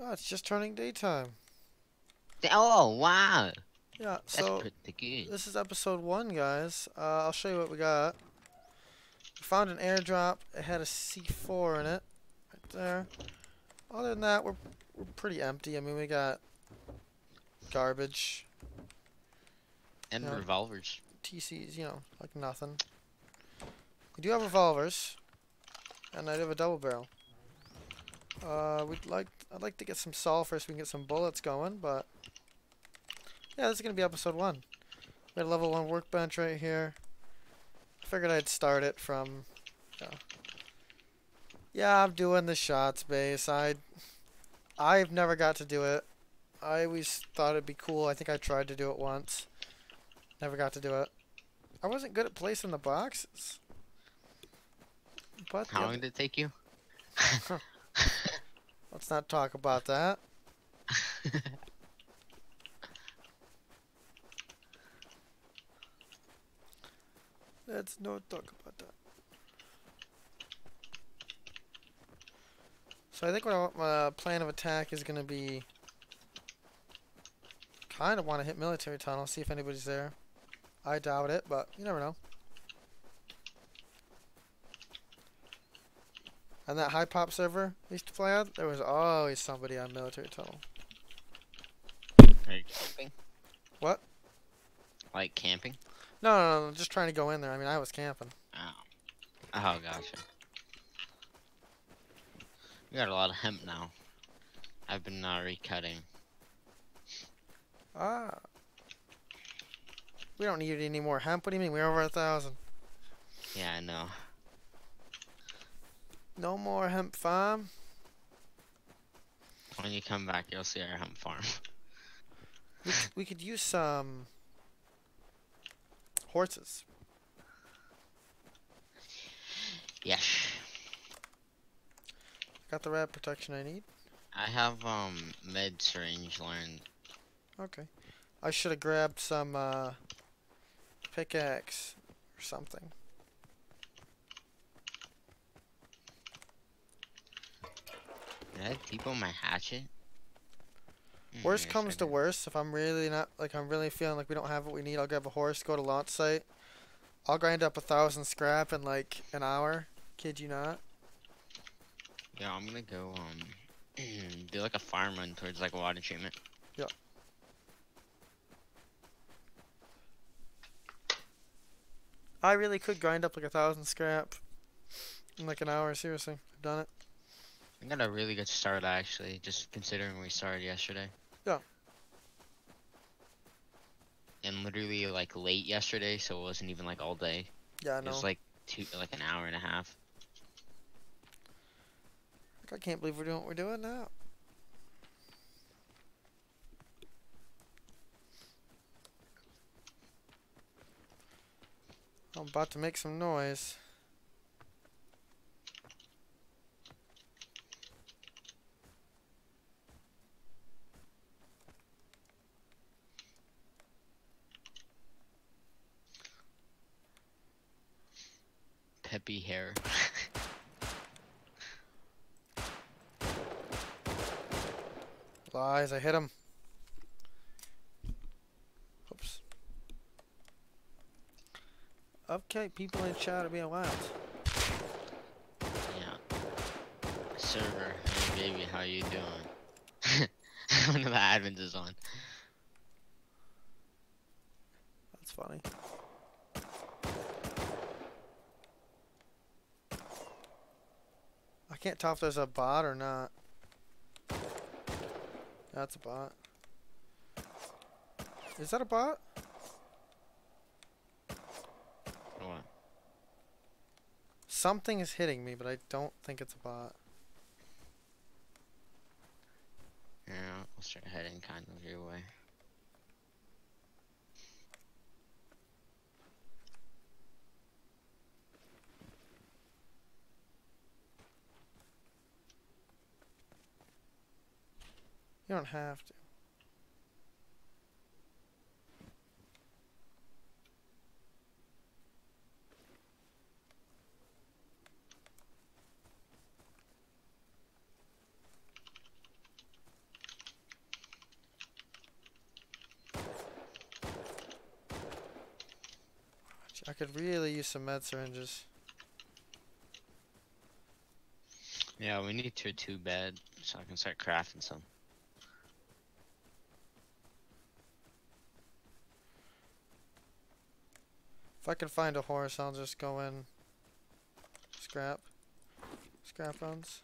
Oh, it's just turning daytime. Oh wow, Yeah, that's so pretty good. this is episode one, guys. Uh, I'll show you what we got. We found an airdrop. It had a C4 in it, right there. Other than that, we're we're pretty empty. I mean, we got garbage, And yeah. revolvers. TCs, you know, like nothing. We do have revolvers, and I do have a double barrel. Uh, we'd like I'd like to get some sulfur so we can get some bullets going, but yeah, this is gonna be episode one. We got a level one workbench right here. Figured I'd start it from. Yeah, yeah I'm doing the shots base. I I've never got to do it. I always thought it'd be cool. I think I tried to do it once. Never got to do it. I wasn't good at placing the boxes. But How the long did it take you? Let's not talk about that. Let's not talk about that. So I think what my plan of attack is going to be kind of want to hit military tunnel, see if anybody's there. I doubt it, but you never know. And that high pop server I used to play on, there was always somebody on military tunnel. Are you camping? What? Like camping? No, no, no, just trying to go in there. I mean, I was camping. Oh. Oh, gotcha. We got a lot of hemp now. I've been uh, recutting. Ah. We don't need any more hemp. What do you mean? We're over a thousand. Yeah, I know. No more hemp farm. When you come back, you'll see our hemp farm. We, we could use some horses. yes. Got the rat protection I need. I have um med syringe learned. Okay. I should have grabbed some uh, pickaxe or something. Did I people my hatchet? Hmm, Worst comes to worst, if I'm really not like I'm really feeling like we don't have what we need, I'll grab a horse, go to launch site. I'll grind up a thousand scrap in like an hour. Kid you not. Yeah, I'm gonna go um do like a farm run towards like water treatment. Yep. I really could grind up like a thousand scrap in like an hour. Seriously, I've done it. I got a really good start actually, just considering we started yesterday. Yeah. And literally like late yesterday, so it wasn't even like all day. Yeah, I It know. was like two, like an hour and a half. I can't believe we're doing what we're doing now. I'm about to make some noise. Peppy hair. Lies, I hit him. Oops. Okay, people in chat are being wild. yeah. Server, hey baby, how you doing? One of the admins is on. That's funny. Can't tell if there's a bot or not. That's a bot. Is that a bot? What? Something is hitting me, but I don't think it's a bot. Yeah, I'll start heading kind of your way. You don't have to. I could really use some med syringes. Yeah, we need to too bad, so I can start crafting some. If I can find a horse, I'll just go in. Scrap. Scrap bones.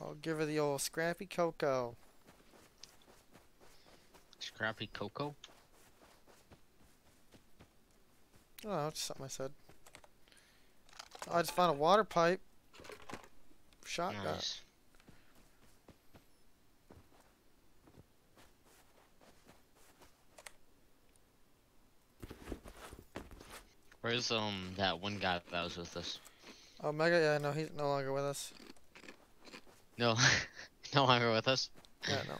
I'll give her the old scrappy cocoa. Scrappy cocoa. Oh, it's something I said. I just found a water pipe. Shotgun. Nice. Where's um that one guy that was with us? Oh, Mega, yeah, no, he's no longer with us. No, no longer with us. Yeah, no.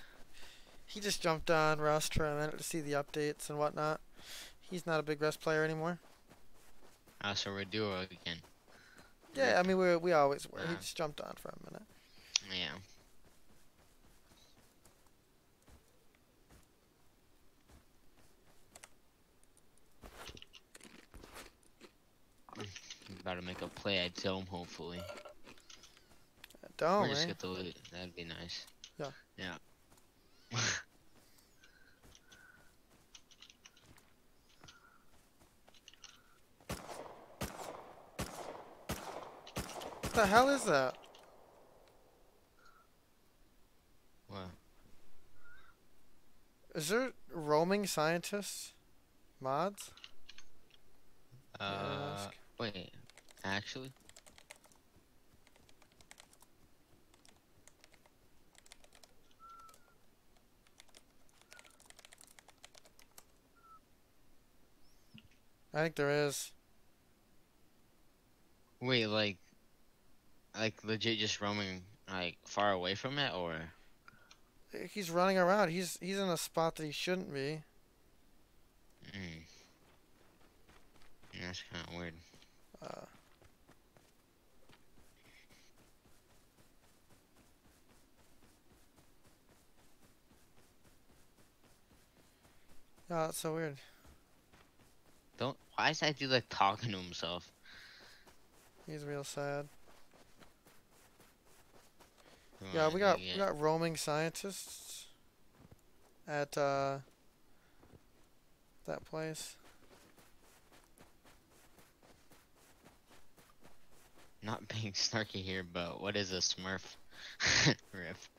He just jumped on Rust for a minute to see the updates and whatnot. He's not a big Rust player anymore. Ah, so we're duo again. Yeah, I mean, we we always were. He Ah. just jumped on for a minute. Yeah. About to make a play at dome, hopefully. Or just eh? get the loot. That'd be nice. Yeah. Yeah. What the hell is that? Wow. Is there roaming scientists? Mods? Uh, wait. Actually, I think there is. wait, like, like legit just roaming like far away from it, or He's running around. He's he's in a spot that he shouldn't be. mm. that's kind of weird. Uh, yeah, that's so weird. Don't. Why is that dude like talking to himself? He's real sad. Come Yeah, on, we got yeah. we got roaming scientists at uh that place. Not being snarky here, but what is a Smurf riff?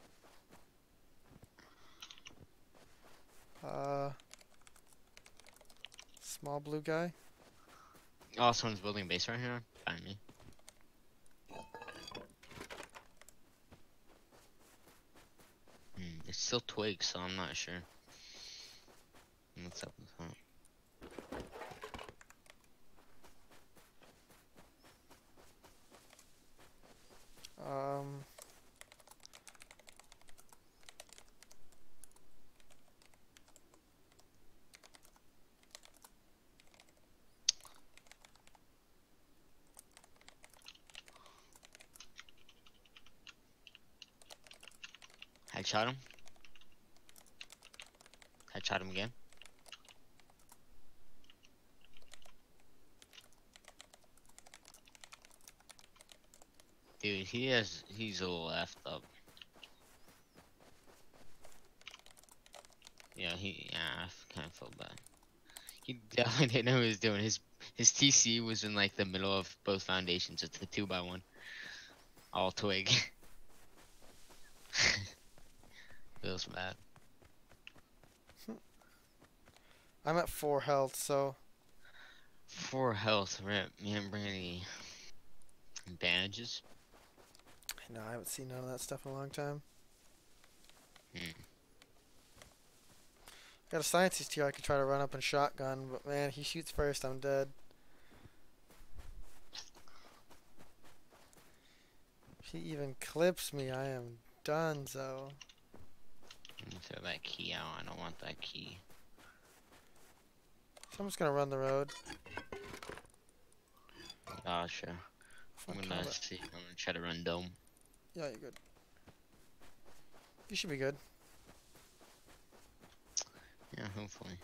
Uh small blue guy. Oh, someone's building a base right here. Find me. Hmm, it's still twigs, so I'm not sure. What's up with that? Um Headshot him. Headshot him again. Dude, he has he's a little effed up. Yeah, he yeah, I kind of feel bad. He definitely didn't know what he was doing. His his TC was in like the middle of both foundations. It's a two by one. All twig. Feels. I'm at four health, so Four health, rip. You didn't bring any bandages? no, I haven't seen none of that stuff in a long time. Hmm. Got a scientist here I could try to run up and shotgun, but man, he shoots first, I'm dead. If he even clips me, I am done, so. Let me throw that key out. I don't want that key. So I'm just gonna run the road. Gotcha. I'm gonna see. I'm gonna try to run dome. Yeah, you're good. You should be good. Yeah, hopefully.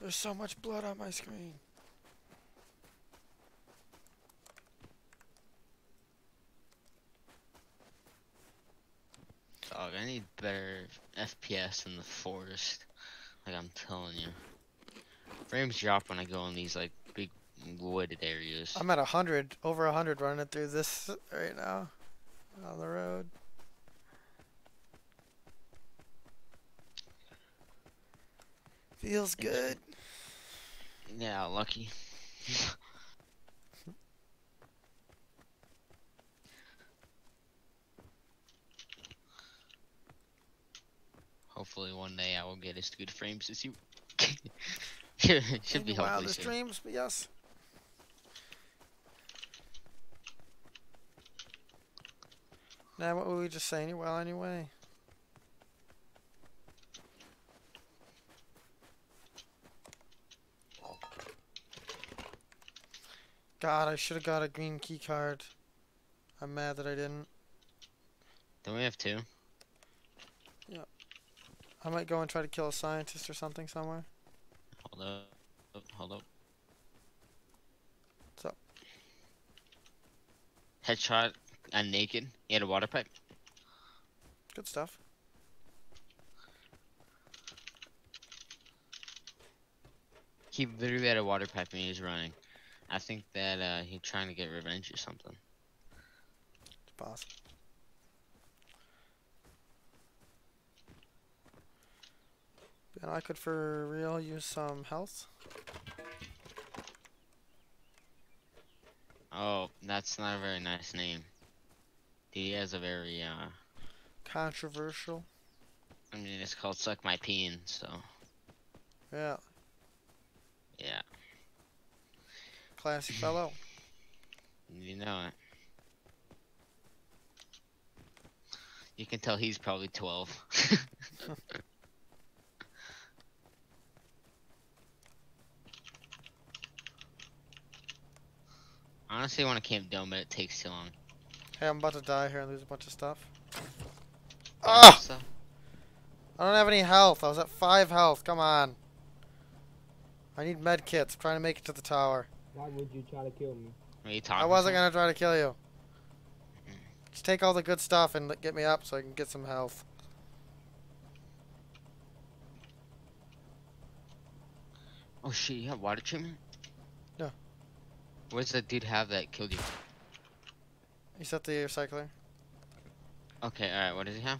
There's so much blood on my screen. Dog, I need better FPS in the forest. Like I'm telling you. Frames drop when I go in these like big wooded areas. I'm at a hundred, over a hundred running through this right now on the road. Feels good. Yeah, lucky. Hopefully one day I will get as good frames as you. should be hopefully soon. dreams, but yes. Now, what were we just saying? Well, anyway. God, I should have got a green key card. I'm mad that I didn't. Don't we have two? I might go and try to kill a scientist or something somewhere. Hold up. Hold up. What's up? Headshot and naked. He had a water pipe. Good stuff. He literally had a water pipe and he was running. I think that uh, he's trying to get revenge or something. It's possible. And I could for real use some health. Oh, that's not a very nice name. He has a very, uh, Controversial. I mean, it's called Suck My Peen, so, Yeah. yeah, Classy fellow. you know it. You can tell he's probably 12. Honestly, I want to camp dome, but it takes too long. Hey, I'm about to die here and lose a bunch of stuff. Ah! So, I don't have any health. I was at 5 health. Come on. I need med kits. I'm trying to make it to the tower. Why would you try to kill me? what are you talking I wasn't gonna try to kill you. Just take all the good stuff and get me up so I can get some health. Oh shit, you have water treatment? Where's that dude have that killed you? You set the recycler. Okay, alright, what does he have?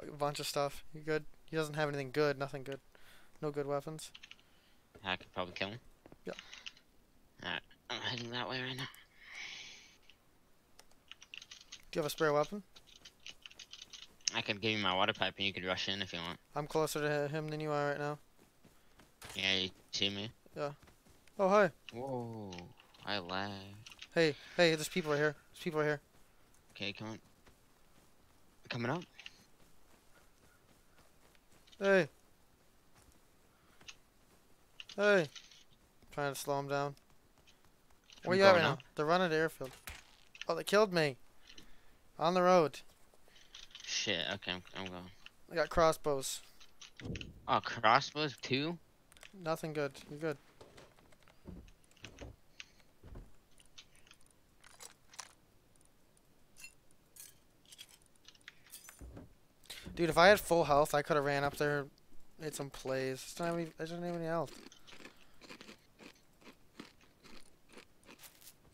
A bunch of stuff. You good? He doesn't have anything good. Nothing good. No good weapons. I could probably kill him. Yep. Alright, I'm heading that way right now. Do you have a spare weapon? I could give you my water pipe and you could rush in if you want. I'm closer to him than you are right now. Yeah, you see me? Oh, hi. Whoa, I lag. Hey, hey, there's people right here. There's people right here. Okay, come on. Coming up? Hey. Hey. Trying to slow them down. Where I'm you at right now? They're running the airfield. Oh, they killed me. On the road. Shit, okay, I'm, I'm going. I got crossbows. Oh, crossbows too? Nothing good. You're good. Dude, if I had full health, I could have ran up there, made some plays. I just don't have any, I don't have any health.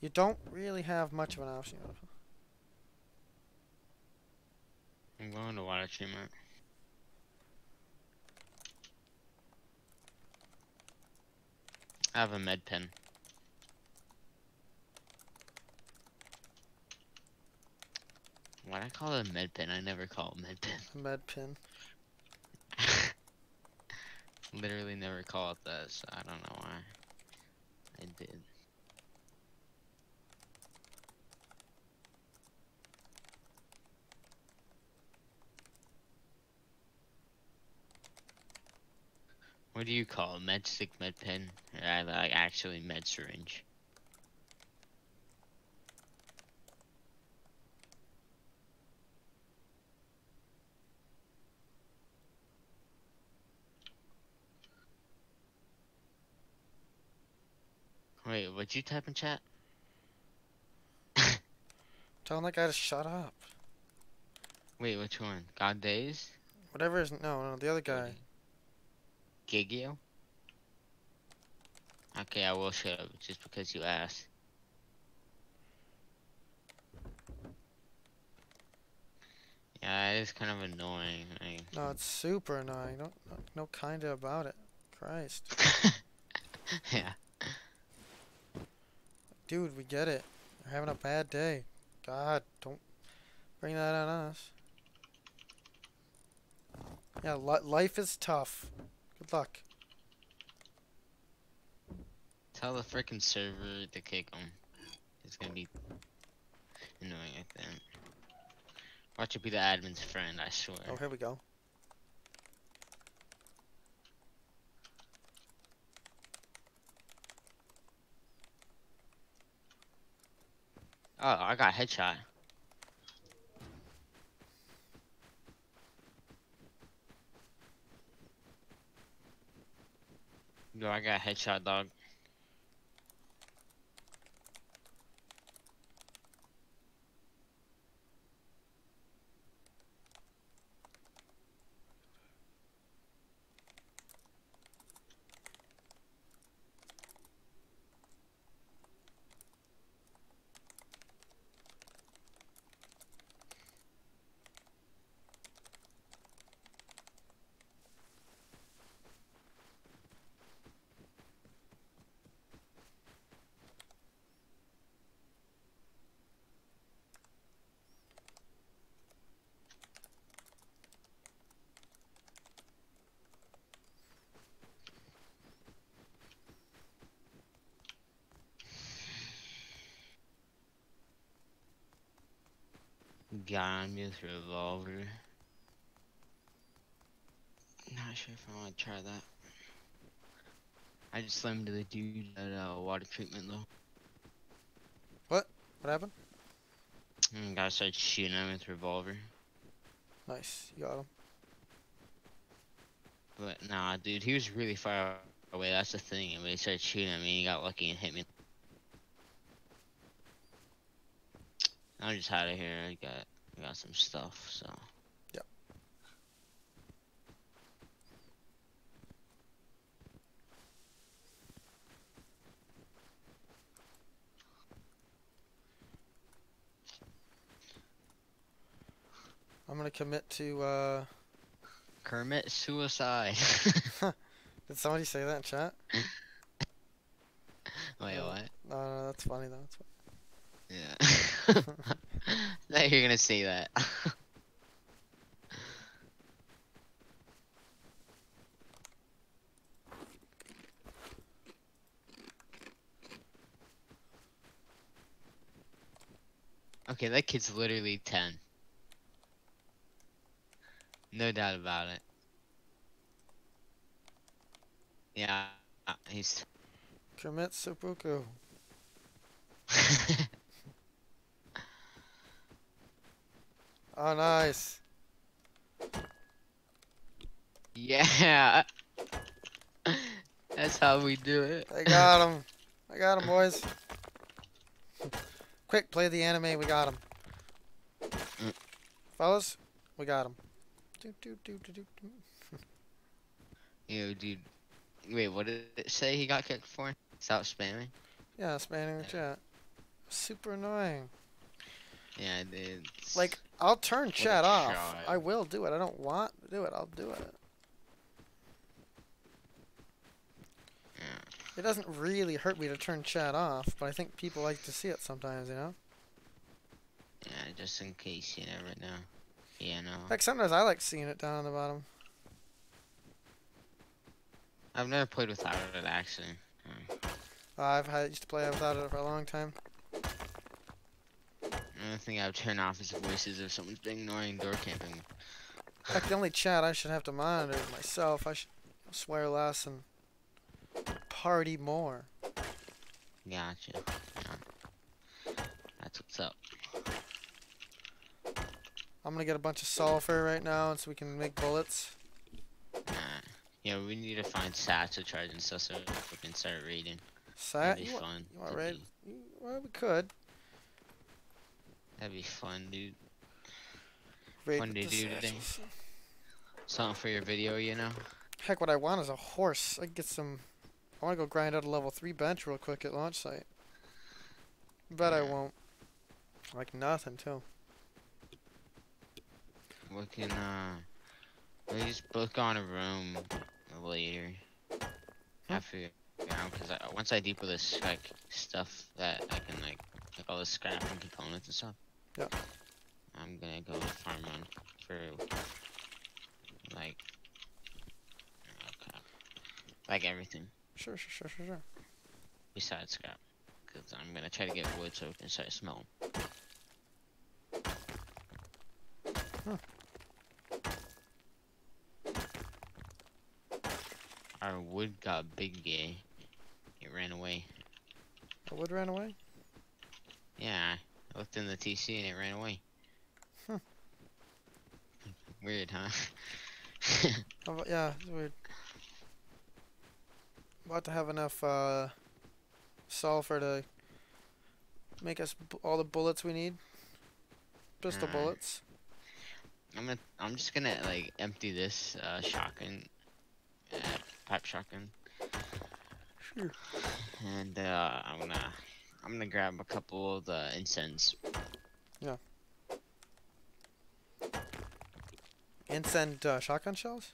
You don't really have much of an option. I'm going to water treatment. I have a med pen. I call it a med pen? I never call it med pen. A med pin. Literally never call it that, so I don't know why. I did. What do you call it? Med stick, med pen? Or I like actually med syringe. Wait, what'd you type in chat? Telling that guy to shut up. Wait, which one? God Days? Whatever is no, no, the other guy. Gigio? Okay, I will shut up just because you asked. Yeah, it is kind of annoying. Like, No, it's super annoying. Don't no, no kinda about it. Christ, yeah. Dude, we get it. You're having a bad day. God, don't bring that on us. Yeah, li life is tough. Good luck. Tell the freaking server to kick him. It's gonna be annoying like that. Watch it be the admin's friend, I swear. Oh, here we go. Oh, I got headshot. Yo, I got headshot, dog. With revolver. Not sure if I want to try that. I just slammed to the dude at uh, water treatment though. What What happened? And guy started shooting him with revolver. Nice, you got him. But nah, dude, he was really far away. That's the thing. And when he started shooting at me, and he got lucky and hit me. I'm just out of here. I got, I got some stuff. So. Yep. I'm gonna commit to. uh... Kermit suicide. Did somebody say that in chat? Wait, Uh, what? No, no, that's funny though. That's funny. Yeah. Thought you're gonna see that. okay, that kid's literally 10. No doubt about it. Yeah, he's. Commit seppuku. Oh, nice. Yeah. That's how we do it. I got him. I got him, boys. Quick, play the anime. We got him. Mm. Fellas, we got him. Do, do, do, do, do, do. Yo, dude. Wait, what did it say he got kicked for? Stop spamming? Yeah, spamming the chat. Super annoying. Yeah, dude. Like, I'll turn chat off. child. I will do it. I don't want to do it. I'll do it. It doesn't really hurt me to turn chat off, but I think people like to see it sometimes, you know? Yeah, just in case you never know. Yeah, no. Like, sometimes I like seeing it down on the bottom. I've never played without it, actually. Uh, Uh, I've had used to play without it for a long time. The only thing I would turn off is voices if someone's being annoying door camping. In fact, the only chat I should have to monitor is myself. I should swear less and party more. Gotcha. Yeah. That's what's up. I'm gonna get a bunch of sulfur right now so we can make bullets. Uh, yeah, we need to find sats to charge and stuff so we can start raiding. Sat? That'd be You, want, fun. you want raid? Well, we could. That'd be fun, dude. Raid Fun to do today. Something for your video, you know? Heck, what I want is a horse. I can get some. I want to go grind out a level 3 bench real quick at launch site. Bet I won't. Like nothing, too. We can, uh, we just book on a room later. After, you know, because once I deeper this, like, stuff that I can, like, like all the scrap and components and stuff. Yeah. I'm gonna go farm on for, like, crap. like everything Sure, sure, sure, sure, sure. besides scrap. Because I'm gonna try to get wood so we can start smelling. Our wood got big gay. It ran away. The wood ran away? Yeah, Looked in the TC and it ran away. Hmm. Weird, huh? Yeah, it's weird. About to have enough uh, sulfur to make us b- all the bullets we need. Pistol Alright. bullets. I'm gonna, I'm just gonna like empty this uh, shotgun, uh, pipe shotgun, Sure. and uh, I'm gonna, I'm gonna grab a couple of the incense. Yeah. Incense uh, shotgun shells?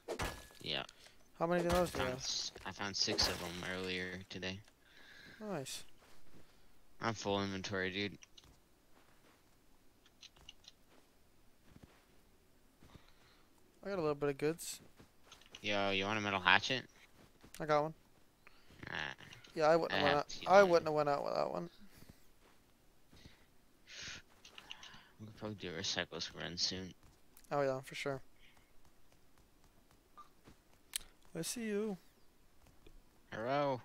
Yeah, How many of those do you have? I found six of them earlier today. Nice. I'm full inventory, dude. I got a little bit of goods. Yo, you want a metal hatchet? I got one. Uh, Yeah, I wouldn't have went out. I wouldn't have went out without one. we could probably do a recycle run soon. Oh yeah, for sure. I see you. Hello.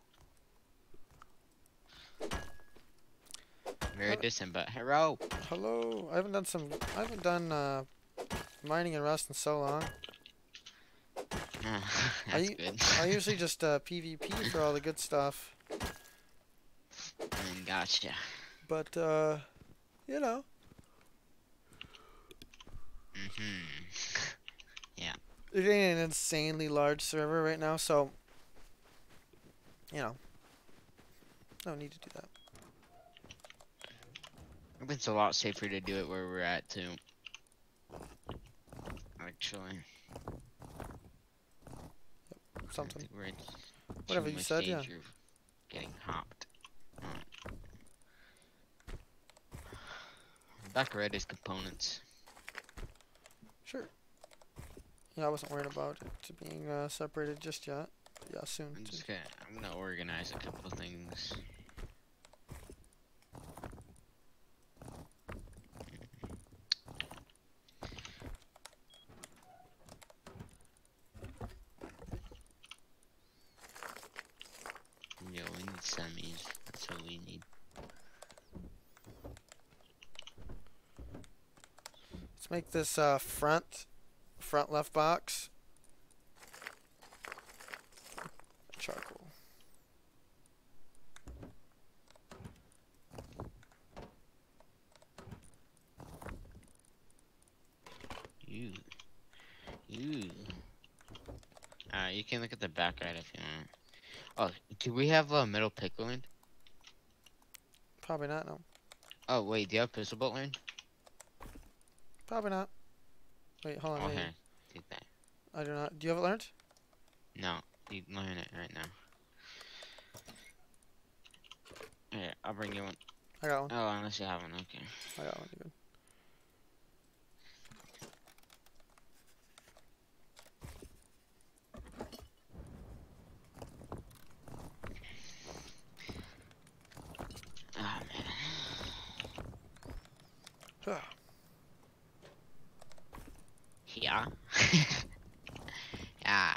Very Hello. distant, but hello. Hello. I haven't done some. I haven't done uh, mining and rust in so long. Good. I usually just uh, PvP for all the good stuff, Mm, gotcha. but uh, you know, Mm hmm Yeah. it ain't an insanely large server right now, so you know, no need to do that. It's a lot safer to do it where we're at too. Actually, I Something. we're in Whatever you said, yeah. Getting hopped. Back red is components. Sure. Yeah, I wasn't worried about it being uh, separated just yet. Yeah, soon. I'm too. just gonna I'm gonna organize a couple of things. Yo, we need semis. That's what we need. Let's make this uh, front, front left box. Charcoal. You. You. Alright, you can look at the back right if you want. Oh, do we have a metal pickling? Probably not. No. Oh, wait, do you have pistol bolt? Probably not. Wait, hold on. Here. Take that. I do not. Do you have it learned? No, you learn it right now. Here, I'll bring you one. I got one. Oh, unless you have one, okay. I got one. Good. Oh, man. Ah, Yeah. yeah.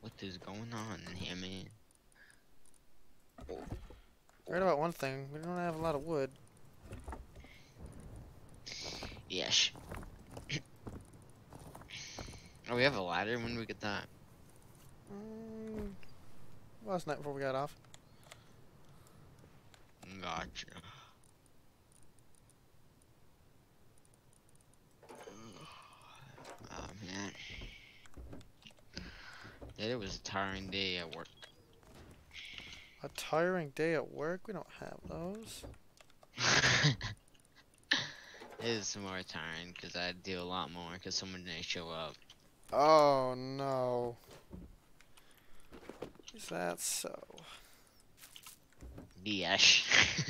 What is going on in here, man? Right about one thing. We don't have a lot of wood. Yes. oh, we have a ladder when did we get that. Mm, last night before we got off. Gotcha. Oh man. It was a tiring day at work. A tiring day at work? We don't have those. it is more tiring because I do a lot more because someone didn't show up. Oh no. Is that so? BS.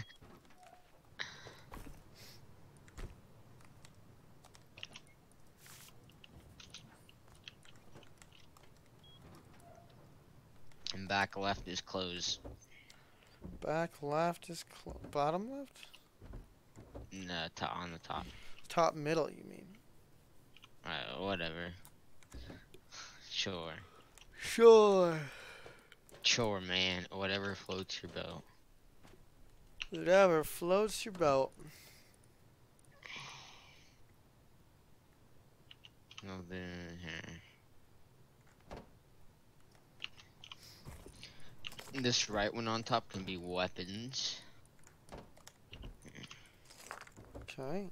back left is closed. Back left is clo- bottom left? No, top on the top. Top middle, you mean? Uh, whatever. Sure. Sure. Sure, man. Whatever floats your boat. Whatever floats your boat. No, then here. This right one on top can be weapons. Okay.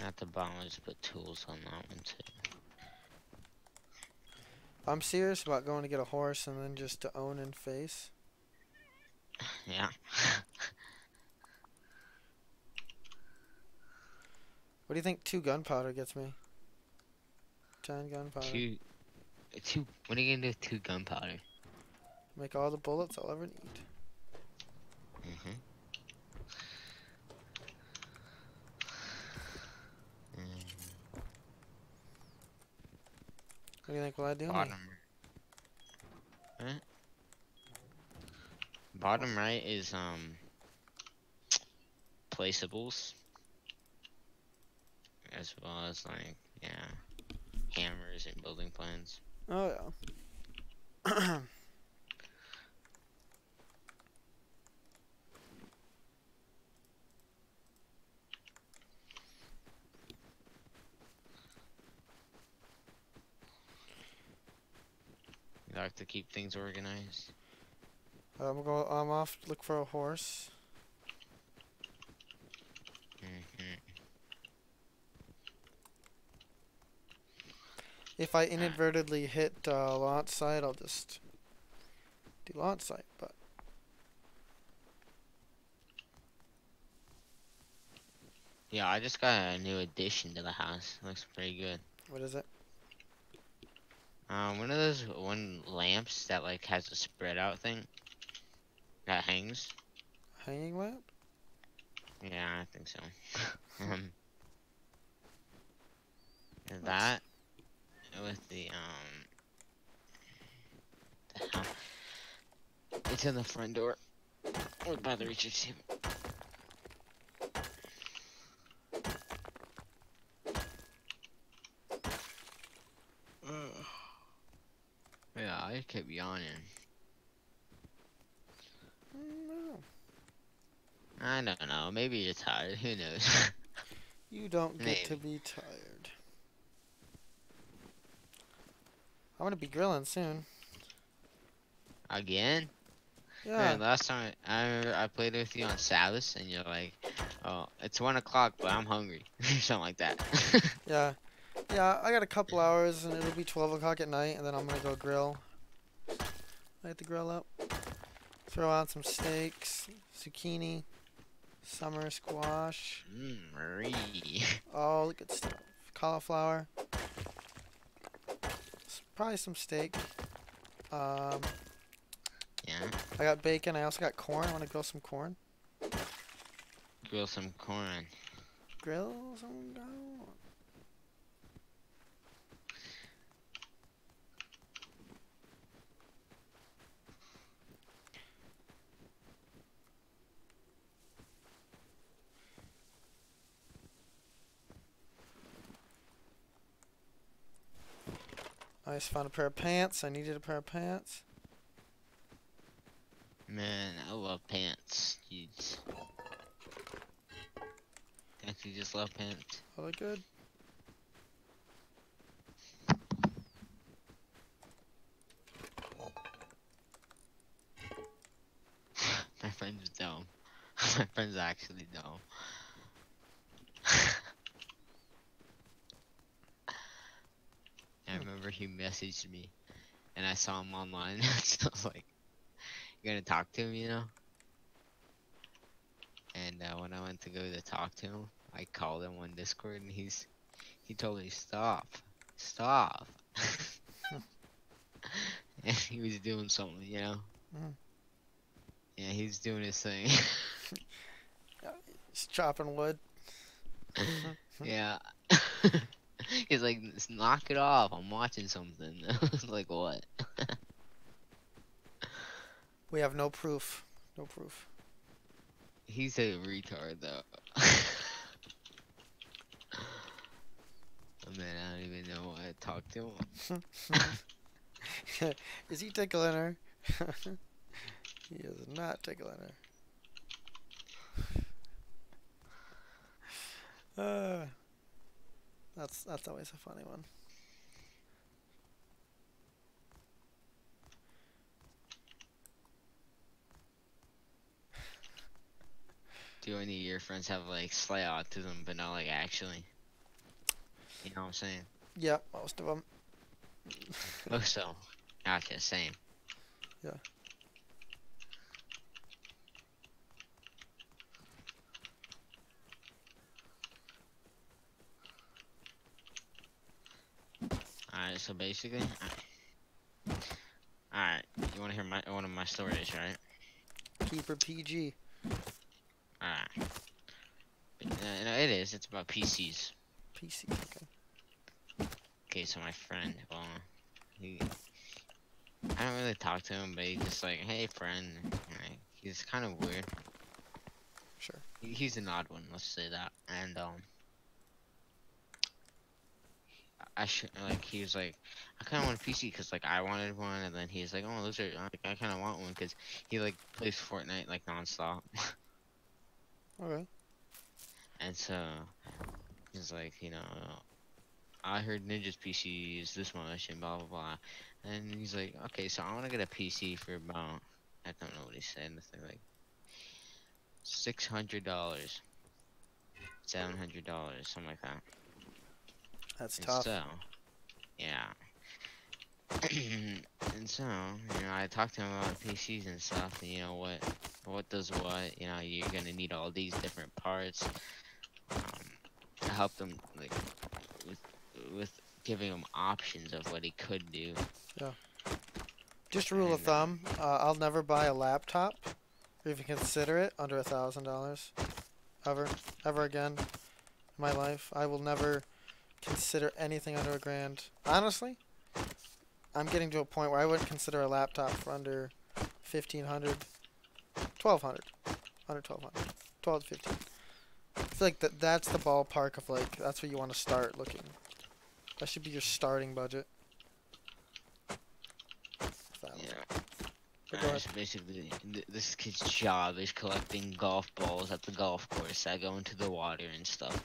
Not the bottom, but tools on that one too. I'm serious about going to get a horse and then just to own and face. Yeah. What do you think two gunpowder gets me? Ten gunpowder. two, two. What are you gonna do with two gunpowder? Make all the bullets I'll ever need. Mm-hmm. What do you think will I do? Bottom. Huh? Bottom right is um placeables. As well as like yeah. Hammers and building plans. Oh yeah. You like to keep things organized. I'm go. I'm off to look for a horse. If I inadvertently hit uh, launch site, I'll just do launch site. But Yeah, I just got a new addition to the house. Looks pretty good. what is it? Um, one of those one lamps that like has a spread out thing that hangs. Hanging lamp? Yeah, I think so. um, that with the um, the it's in the front door or by the research table. Yeah, I kept yawning. I don't know. Maybe you're tired. Who knows? You don't get to be tired. I'm gonna be grilling soon. Again? Yeah. Man, last time I I played with you on Sabbath, and you're like, "Oh, it's one o'clock, but I'm hungry," something like that. Yeah. Yeah, I got a couple hours and it'll be 12 o'clock at night and then I'm gonna go grill. Light the grill up. Throw on some steaks, zucchini, summer squash, mm, Marie. all the good stuff. Cauliflower. Probably some steak. Um, Yeah, I got bacon. I also got corn. I want to grill some corn. grill some corn. Grill some corn. I just found a pair of pants. I needed a pair of pants. Man, I love pants. Jeez. You just love pants? Are they good? My friend's dumb. My friend's actually dumb. I remember he messaged me, and I saw him online. so I was like, "You gonna talk to him?" You know. And uh, when I went to go to talk to him, I called him on Discord, and he's he told me stop, stop. and he was doing something, you know. Mhm. Yeah, he's doing his thing. He's chopping wood. yeah. he's like, "S- knock it off. I'm watching something. I was like, what? We have no proof. No proof. He's a retard though. Oh, man, I don't even know why I talked to him. is he tickling her? he is not tickling her. Uh, that's that's always a funny one. Do any of your friends have like slight autism, but not like actually? You know what I'm saying? Yeah, most of them. Oh, so. Gotcha, same. Yeah. Alright, so basically. Alright, you wanna hear my one of my stories, right? Keep her PG. Alright. Uh, no, it is. It's about PCs. PC. Okay. Okay, so my friend, well, he, I don't really talk to him, but he's just like, hey, friend. Like, he's kind of weird. Sure. He, he's an odd one, let's say that. And um, I should like he was like, I kind of want a PC because like I wanted one, and then he's like, oh, those are like, I kind of want one because he like plays Fortnite like nonstop. Okay. And so he's like, you know, I heard Ninja's PC is this much and blah blah blah. And he's like, okay, so I want to get a PC for about I don't know what he said. Nothing like six hundred dollars, seven hundred dollars, something like that. That's And tough. So, yeah. and so, you know, I talked to him about PCs and stuff, and you know what, what does what. You know, you're gonna need all these different parts. Um, I helped him like with with giving him options of what he could do. Yeah. Just rule of And, uh, thumb, uh, I'll never buy a laptop, or even consider it, under a thousand dollars. Ever. Ever again in my life. I will never consider anything under a grand. Honestly, I'm getting to a point where I wouldn't consider a laptop for under 1500 1200 Under 1200 12 to 15 I feel like that that's the ballpark of like, that's where you want to start looking. That should be your starting budget. Yeah. Uh, basically, th- this kid's job is collecting golf balls at the golf course that go into the water and stuff.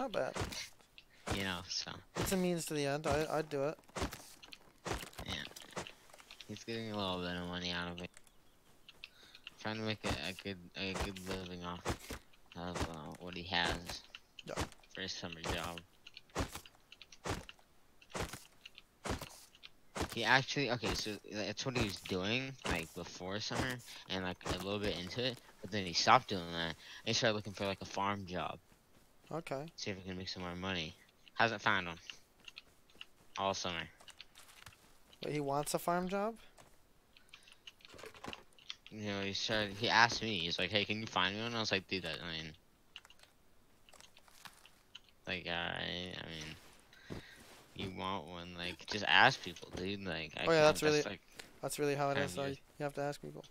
Not bad. you know, so It's a means to the end. I, I'd do it. Yeah. he's getting a little bit of money out of it. Trying to make a, a good a good living off of uh, what he has Yeah. for his summer job. He actually okay, so that's what he was doing like before summer and like a little bit into it, but then he stopped doing that and he started looking for like a farm job. Okay. See if he can make some more money. Hasn't found one. All summer. But he wants a farm job? You know, he said, He asked me. He's like, "Hey, can you find me one?" I was like, "Dude, that I mean, like, I, I mean, you want one? Like, just ask people, dude. Like, I Oh, yeah, that's really- like, That's really how it is, Kind is. of though. You have to ask people.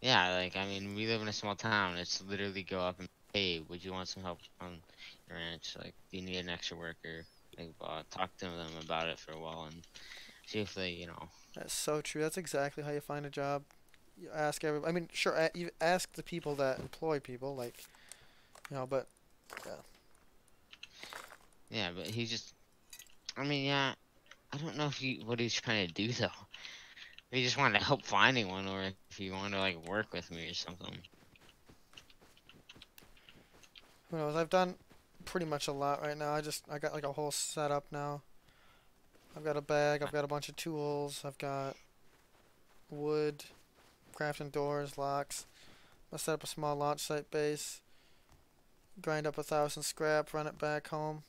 yeah, like, I mean, we live in a small town. It's literally go up and, hey, would you want some help on your ranch? Like, do you need an extra worker? Like, uh, talk to them about it for a while and See if they, you know. That's so true. That's exactly how you find a job. You ask every. I mean, sure. You ask the people that employ people, like, you know. But yeah. Yeah, but he just. I mean, yeah. I don't know if he what he's trying to do though. If he just wanted to help finding one, or if he wanted to like work with me or something. Who knows? I've done pretty much a lot right now. I just I got like a whole setup now. I've got a bag. I've got a bunch of tools. I've got wood, crafting doors, locks. I set up a small launch site base. Grind up a thousand scrap. Run it back home.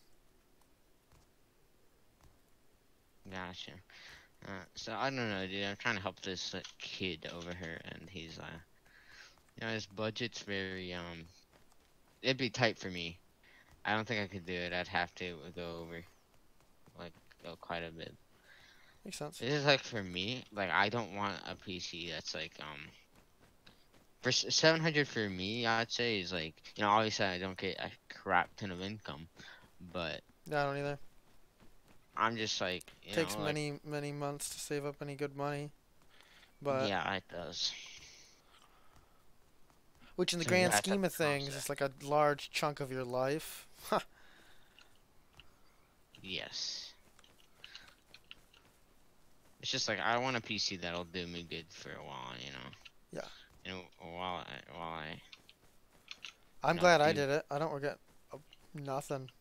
Gotcha. Uh, so I don't know, dude. I'm trying to help this kid over here, and he's uh, you know, his budget's very um, it'd be tight for me. I don't think I could do it. I'd have to go over, like, go quite a bit. Makes sense. This is like for me, like I don't want a PC that's like um. For 700 for me, I'd say is like you know obviously I don't get a crap ton of income, but Yeah, I don't either. I'm just like you Takes know, like, many many months to save up any good money. But yeah, it does. Which in the So grand scheme of things is like a large chunk of your life. Yes. It's just like I want a PC that'll do me good for a while, you know. Yeah. You know, while I, while I I'm glad I did it. I don't regret uh, nothing.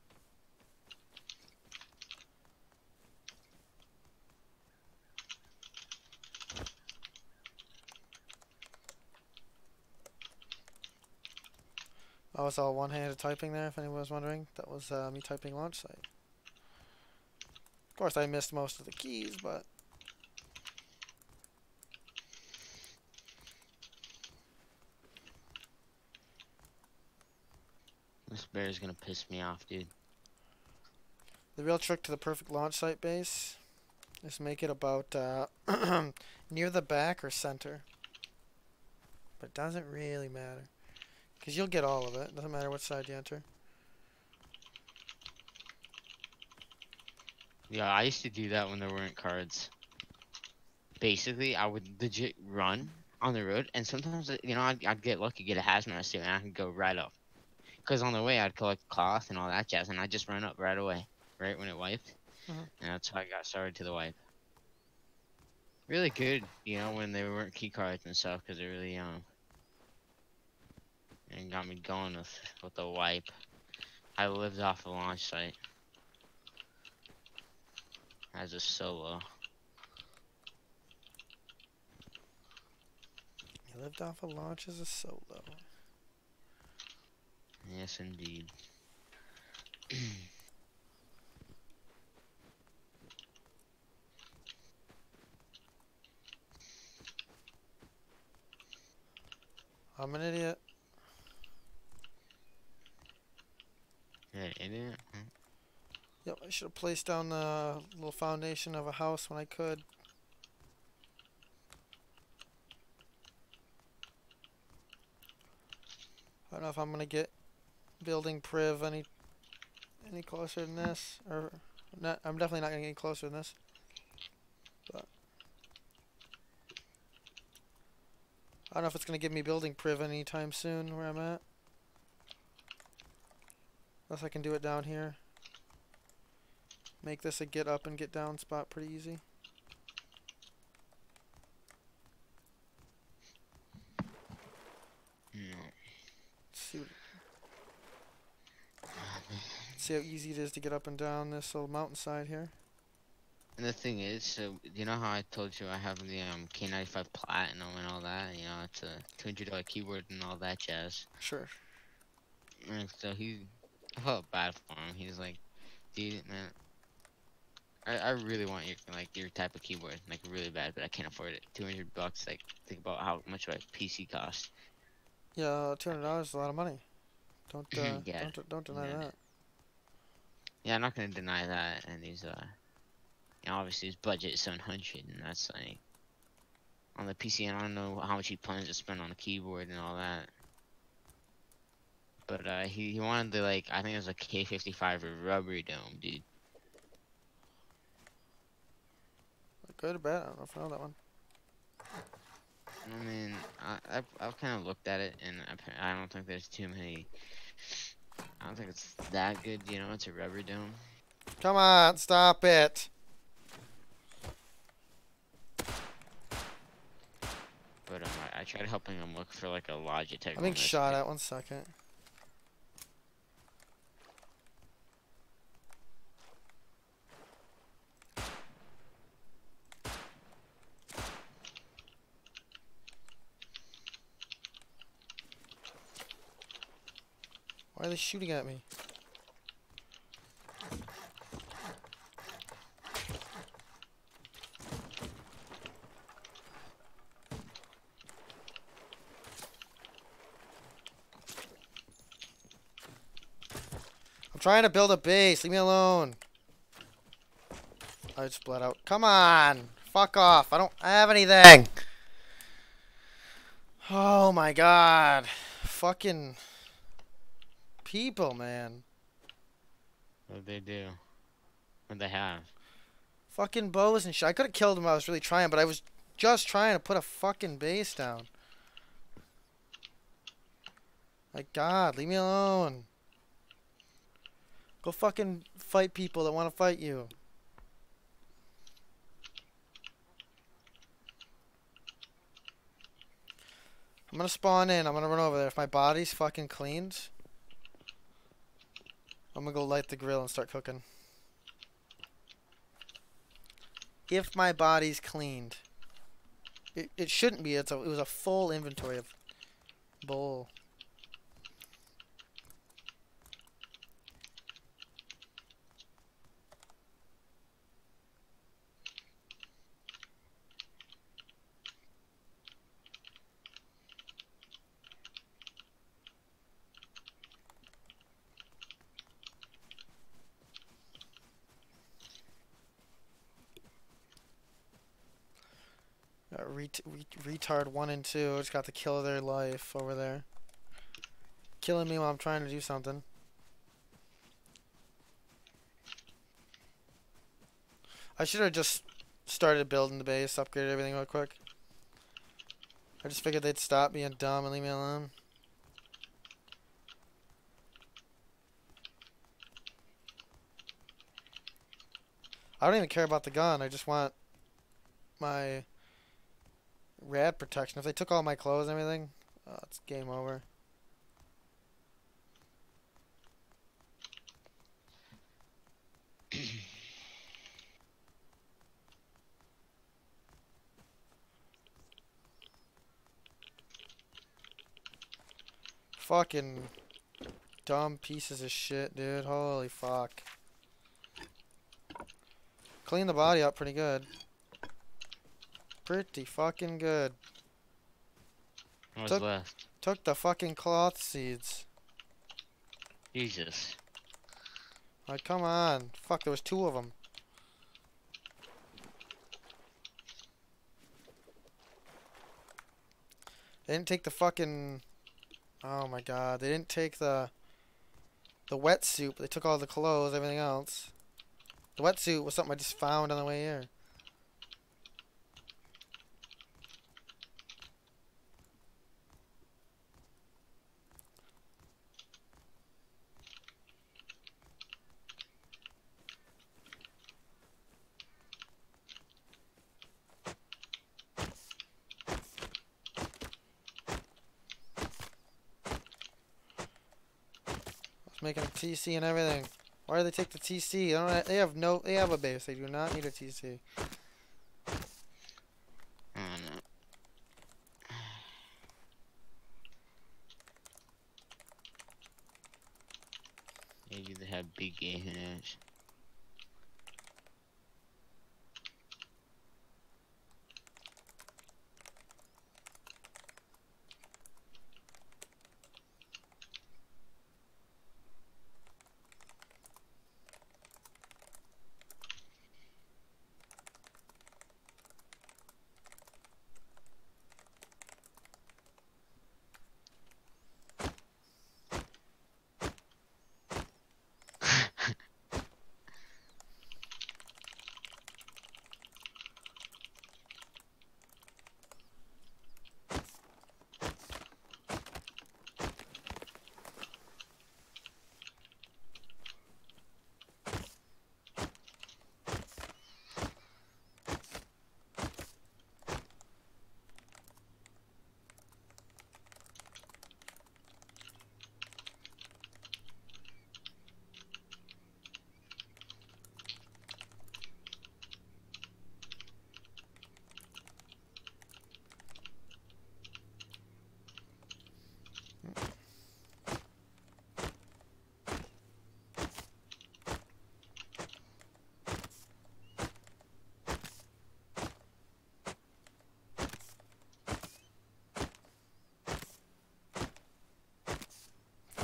I was all one-handed typing there, if anyone was wondering. That was uh, me typing launch site. Of course, I missed most of the keys, but this bear's gonna piss me off, dude. The real trick to the perfect launch site base is make it about uh, near the back or center. But it doesn't really matter. Because you'll get all of it. Doesn't matter what side you enter. Yeah, I used to do that when there weren't cards. Basically, I would legit run on the road, and sometimes, uh, you know, I'd, I'd get lucky, get a hazmat suit, and I could go right up. Because on the way, I'd collect cloth and all that jazz, and I'd just run up right away, right when it wiped. Mhm. And that's how I got started to the wipe. Really good, you know, when they weren't key cards and stuff, because they're really young. And got me going with, with the wipe. I lived off the launch site as a solo. You lived off a launch as a solo. Yes, indeed. I'm an idiot. Huh? Mm. Yep, I should have placed down the little foundation of a house when I could. I don't know if I'm gonna get building priv any any closer than this, or not. I'm definitely not gonna get any closer than this. But I don't know if it's gonna give me building priv anytime soon where I'm at. Unless I can do it down here. Make this a get up and get down spot pretty easy. No. See, see how easy it is to get up and down this little mountainside here. And the thing is, so you know how I told you I have the um K95 Platinum and all that. You know, it's a two hundred dollar keyboard and all that jazz. Sure. And so he, I felt bad for him. He's like, dude, man, I, I really want your like your type of keyboard, like really bad, but I can't afford it. Two hundred bucks. Like, think about how much my PC cost. Yeah, two hundred dollars is a lot of money. Don't uh, Yeah, don't don't deny yeah. that. Yeah, I'm not gonna deny that. And he's uh, you know, obviously his budget is seven hundred, and that's like on the PC. And I don't know how much he plans to spend on the keyboard and all that. But uh, he he wanted the like I think it was a K55 or rubber dome, dude. Good or bad? I don't know if I know that one. I mean, I, I've, I've kind of looked at it, and appa- I don't think there's too many. I don't think it's that good. You know, it's a rubber dome. Come on, stop it. But um, I, I tried helping him look for like a Logitech. I'm being shot at. One second. Why are they shooting at me? I'm trying to build a base. Leave me alone. I just bled out. Come on. Fuck off. I don't have anything. Oh my god. Fucking people, man. What'd they do? What'd they have? Fucking bows and shit. I could have killed him I was really trying, but I was just trying to put a fucking base down. My god, leave me alone. Go fucking fight people that want to fight you. I'm gonna spawn in. I'm gonna run over there. If my body's fucking cleaned, I'm gonna go light the grill and start cooking. If my body's cleaned, it, it shouldn't be. It's a, it was a full inventory of bull. Ret- retard one and two just got the kill of their life over there. Killing me while I'm trying to do something. I should have just started building the base, upgraded everything real quick. I just figured they'd stop being dumb and leave me alone. I don't even care about the gun. I just want my rad protection. If they took all my clothes and everything, uh, it's game over. Fucking dumb pieces of shit, dude. Holy fuck. Clean the body up pretty good. Pretty fucking good. What's Took- left? Took the fucking cloth seeds. Jesus. Like, come on. Fuck, there was two of them. They didn't take the fucking... Oh my god. They didn't take the... The wetsuit, but they took all the clothes, everything else. The wetsuit was something I just found on the way here. TC and everything. Why do they take the TC? They They have no. They have a base. They do not need a TC.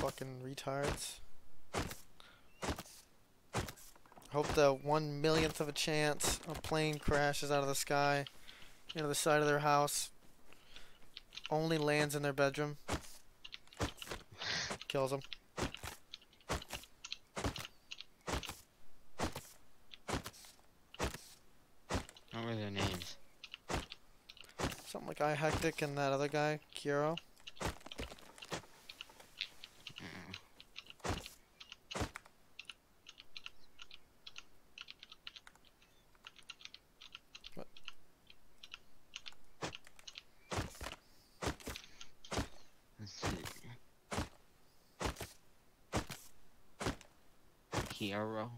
Fucking retards. Hope the one millionth of a chance a plane crashes out of the sky into the side of their house. Only lands in their bedroom. Kills them. What were their names? Something like I Hectic and that other guy, Kiro. Uh-uh. What? Let's see. Kiaro.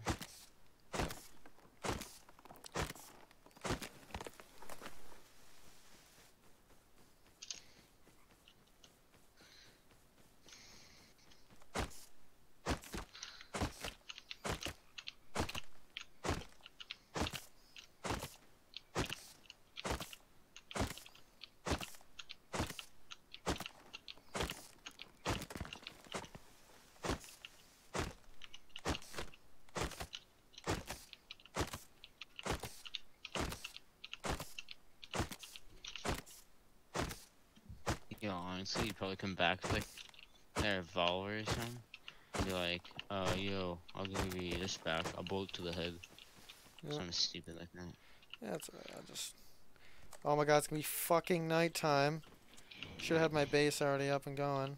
Yo, honestly, you probably come back with like their revolver or something. Be like, uh, yo, I'll give you this back. A bullet to the head. Yeah. Something stupid like that. Yeah, it's alright, I just. Oh my god, it's gonna be fucking nighttime. Should have had my base already up and going.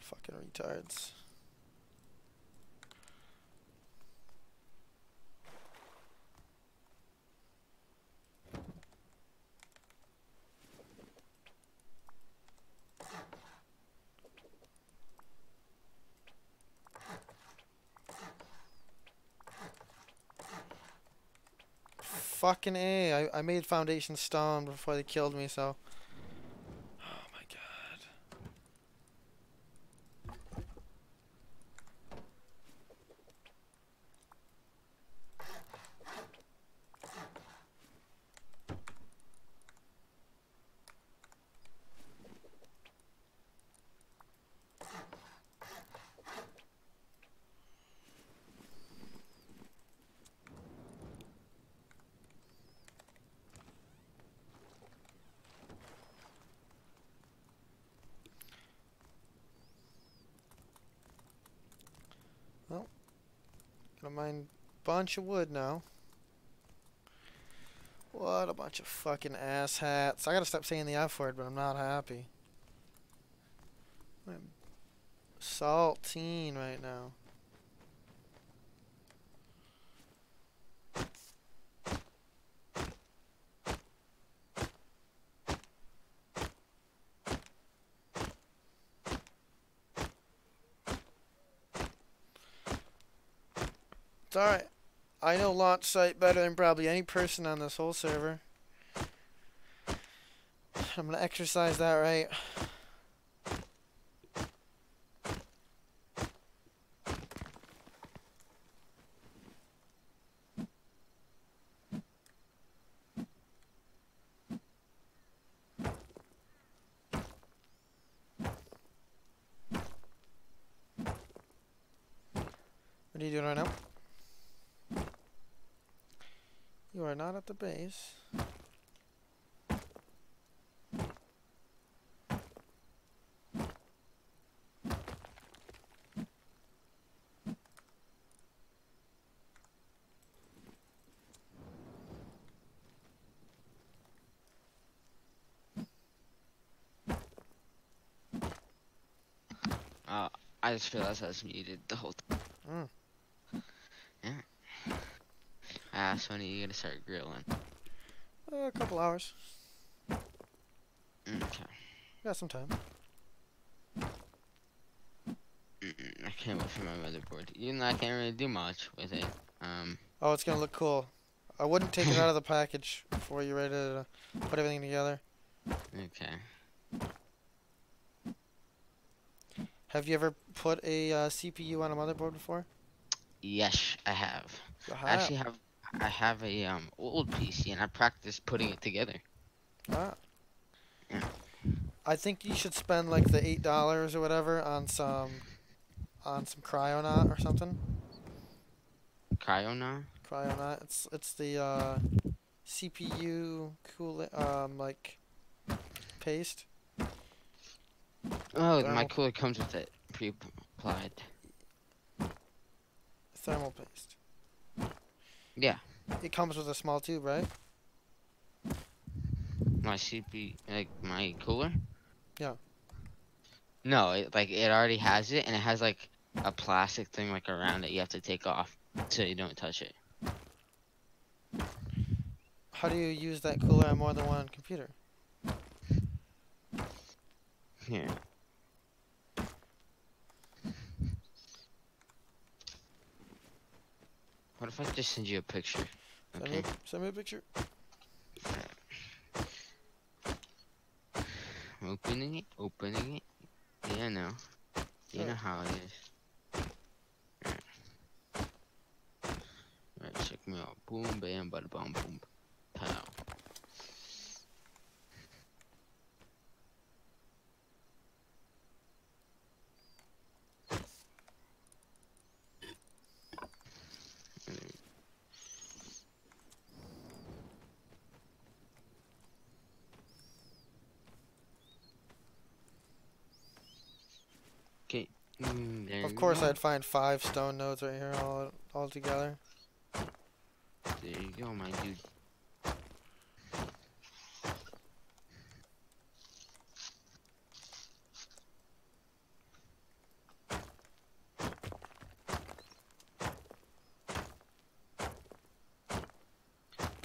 Fucking retards. Fucking A. I, I made foundation stone before they killed me, so. Oh my god. Gonna mine bunch of wood now. What a bunch of fucking ass hats. I gotta stop saying the F word, but I'm not happy. I'm saltine right now. It's alright. I know launch site better than probably any person on this whole server. I'm gonna exercise that right. What are you doing right now? You are not at the base. Uh, I just realized I was muted the whole time. Mm. Yeah. So when are you gonna start grilling? Uh, a couple hours. Okay. Got some time. I can't wait for my motherboard. Even though I can't really do much with it. Um, Oh, it's gonna look cool. I wouldn't take it out of the package before you're ready to put everything together. okay. Have you ever put a uh, CPU on a motherboard before? Yes, I have. I actually have. I have a um old PC and I practice putting it together. Ah. Yeah. I think you should spend like the eight dollars or whatever on some on some Kryonaut or something. Cryona. Kryonaut. It's it's the uh, CPU cool um like paste. Oh, my cooler comes with it pre-applied. Thermal paste. Yeah. It comes with a small tube, right? My CP, like my cooler. Yeah. No, it, like it already has it, and it has like a plastic thing like around it. You have to take off so you don't touch it. How do you use that cooler on more than one computer? Here. What if I just send you a picture? Send, me, Okay. a- send me a picture. Opening it, opening it. Yeah, no. You know how it is. Alright. Alright, check me out. Boom, bam, bada boom, boom. Pow. Mm, there Of you course. I'd find five stone nodes right here all all together. There you go, my dude.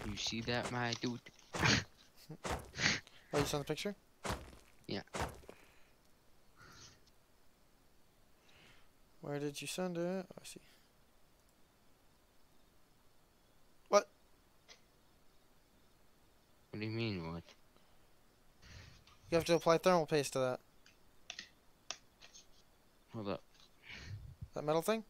You see that, my dude? Oh, you saw the picture? Yeah. Where did you send it? Oh, I see. What What do you mean, what? You have to apply thermal paste to that. Hold up. That metal thing?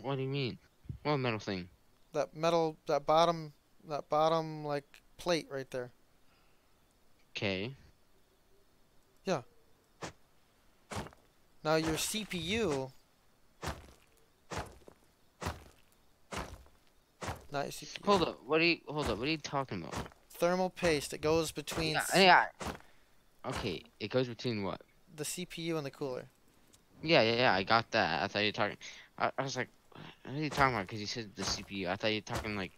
What do you mean? What metal thing? That metal, that bottom, that bottom, like, plate right there. Okay. Now your CPU. Not your CPU. Hold up. What are you? Hold up. What are you talking about? Thermal paste. It goes between Yeah. Yeah. Okay. It goes between what? the CPU and the cooler. Yeah, yeah, yeah. I got that. I thought you were talking. I, I was like, what are you talking about? Because you said the CPU. I thought you were talking like.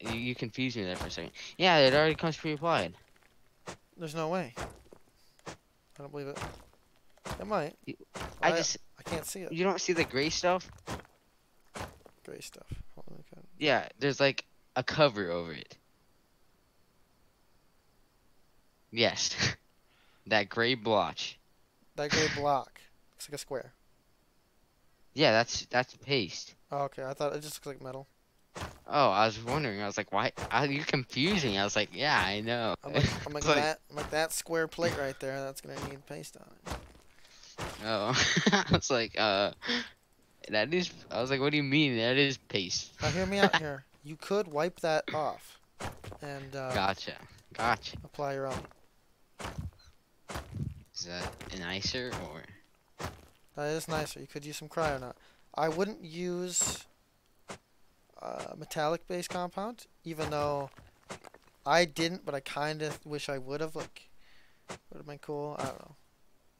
You, you confused me there for a second. Yeah, it already comes pre-applied. There's no way. I don't believe it. It might. I I- just. I can't see it. You don't see the gray stuff? Gray stuff. Hold on, okay. Yeah. There's like a cover over it. Yes. that gray blotch. That gray block. Looks like a square. Yeah, that's that's paste. Oh, okay. I thought it just looks like metal. Oh, I was wondering. I was like, why? I, you're confusing. I was like, yeah, I know. I'm like, I'm like like- that. I'm like that square plate right there. That's gonna need paste on it. Oh, I was like, uh, that is. I was like, what do you mean? That is paste. Now hear me out here. You could wipe that off, and uh, Gotcha, gotcha. apply your own. Is that nicer or? That is nicer. You could use some Kryonaut. I wouldn't use uh, metallic based compound, even though I didn't, but I kind of wish I would have. Like, would have been cool. I don't know.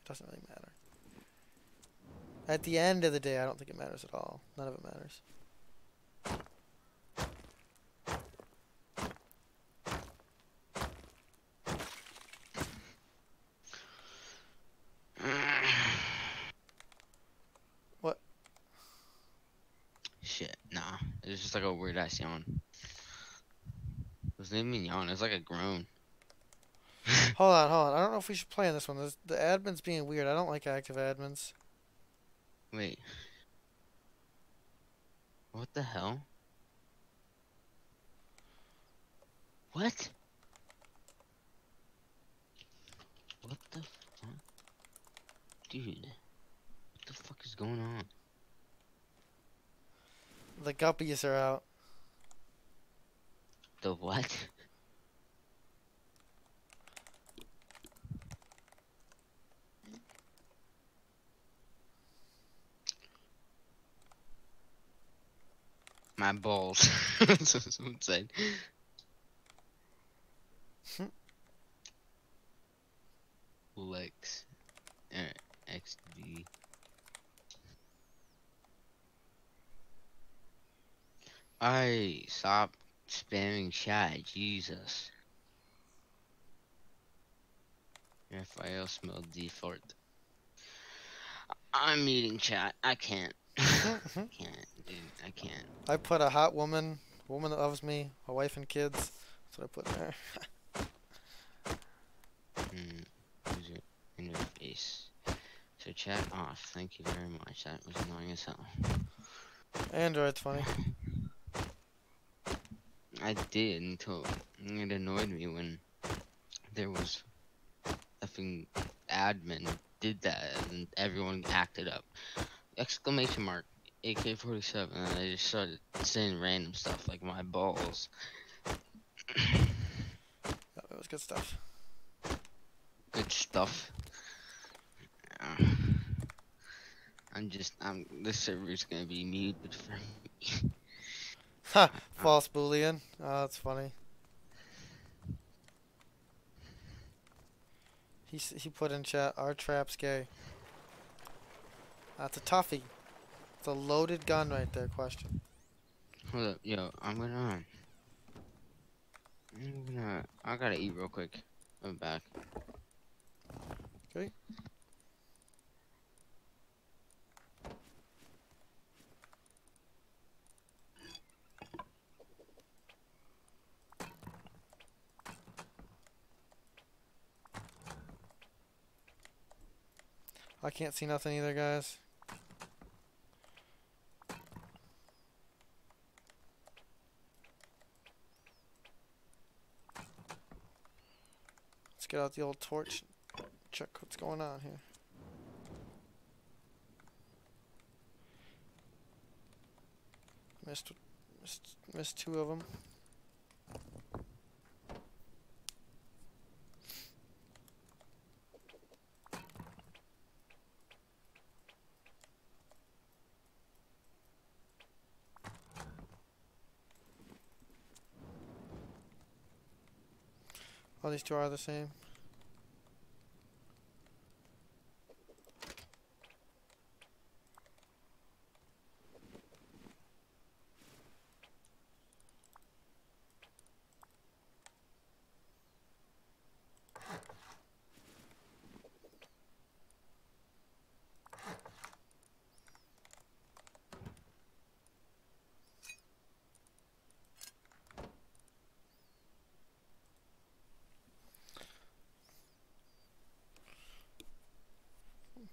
It doesn't really matter. At the end of the day, I don't think it matters at all. None of it matters. What? Shit, nah. It's just like a weird ass yawn. It wasn't even yawn. It was like a groan. Hold on, hold on. I don't know if we should play on this one. This, the admin's being weird. I don't like active admins. Wait. What the hell? What? What the fuck? Dude, what the fuck is going on? The guppies are out. The what? My balls. Someone said. Lex. Uh, XD. I stop spamming chat. Jesus. FIL smell default. I'm eating chat. I can't. can't, dude. I can't. I put a hot woman, woman that loves me, a wife and kids. That's what I put there. Hmm. User interface. So chat off. Thank you very much. That was annoying as hell. Android's funny. I did until it annoyed me when there was effing admin did that and everyone acted up. Exclamation mark AK-47 and they just started saying random stuff like my balls. That was good stuff. Good stuff. I'm just I'm this server's gonna be muted for me. Ha! False boolean. Oh, that's funny. He he put in chat. Our trap's gay. That's a toughie. It's a loaded gun right there. Question. Hold up, yo, I'm gonna I'm gonna I gotta eat real quick. I'm back. Okay. I can't see nothing either, guys. Get out the old torch. Check what's going on here. Missed, missed, missed two of them. These two are the same.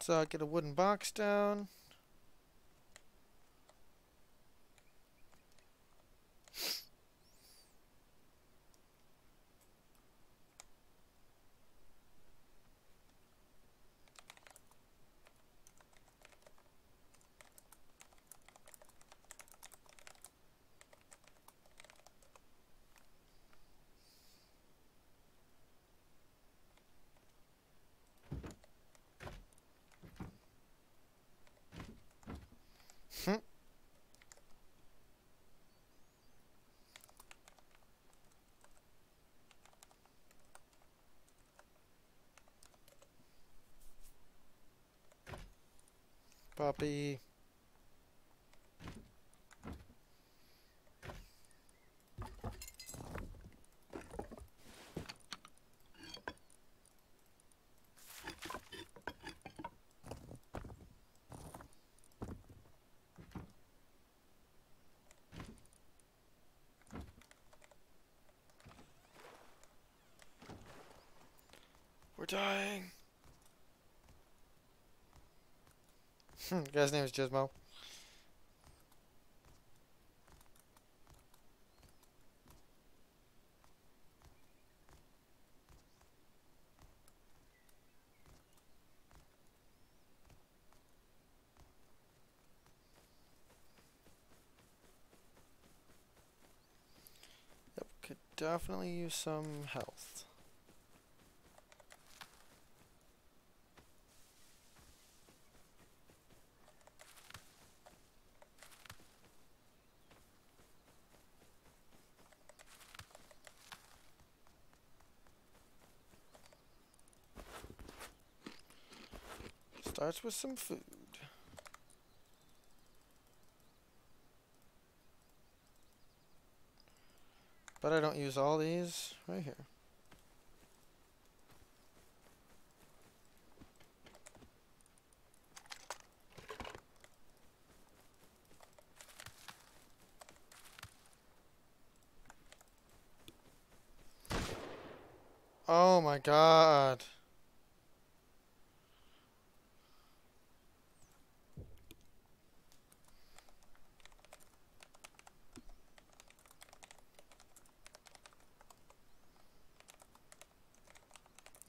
Let's uh, get a wooden box down. Hmm. Puppy. his name is Gizmo. Yep, could definitely use some health. Starts with some food. But I don't use all these right here. Oh my god.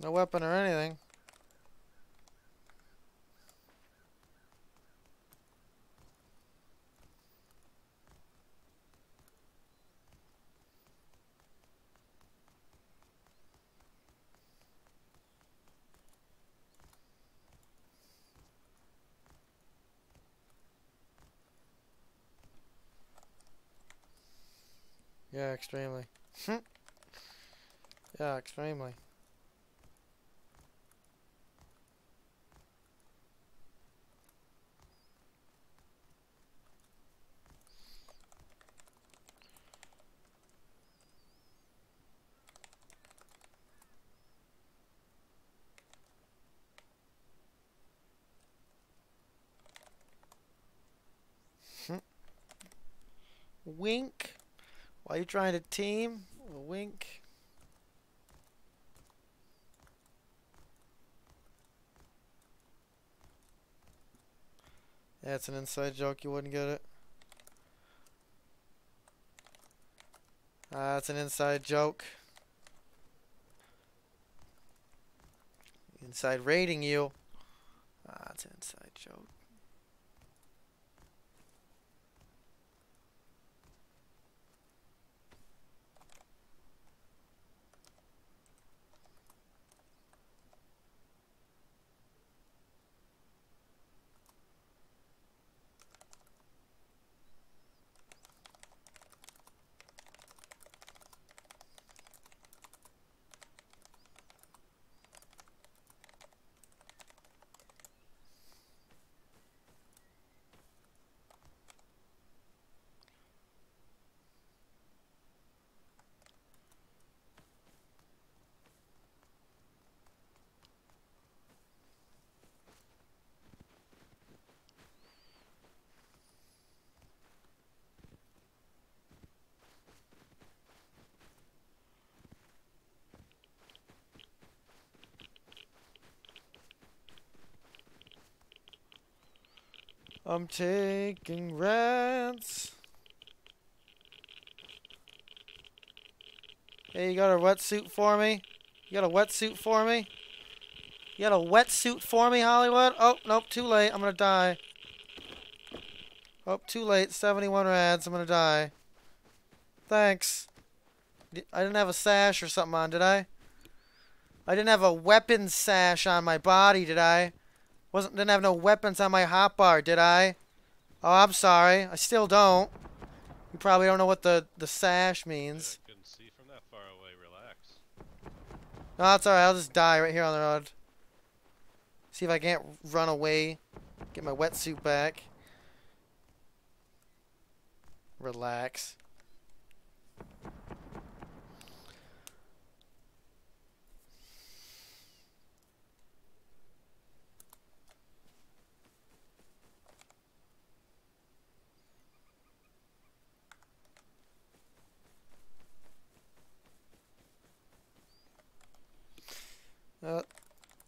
No weapon or anything. Yeah, extremely. yeah, extremely. Wink. Why are you trying to team? A wink. Yeah, it's an inside joke. You wouldn't get it. Ah, it's an inside joke. Inside rating you. Ah, it's an inside joke. I'm taking rents. Hey, you got a wetsuit for me? You got a wetsuit for me? You got a wetsuit for me, Hollywood? Oh, nope, too late. I'm gonna die. Oh, too late. 71 rads. I'm gonna die. Thanks. I didn't have a sash or something on, did I? I didn't have a weapon sash on my body, did I? Wasn't didn't have no weapons on my hotbar, did I? Oh, I'm sorry. I still don't. You probably don't know what the the sash means. Yeah, couldn't see from that far away. Relax. No, that's alright. I'll just die right here on the road. See if I can't run away. Get my wetsuit back. Relax. Uh,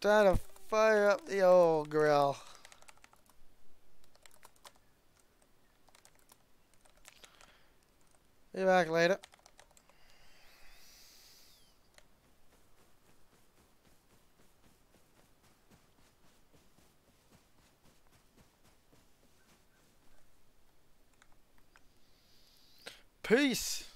time to fire up the old grill. Be back later. Peace.